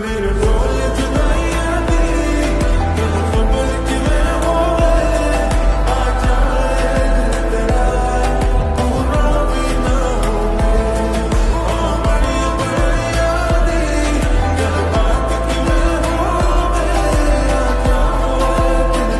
minute.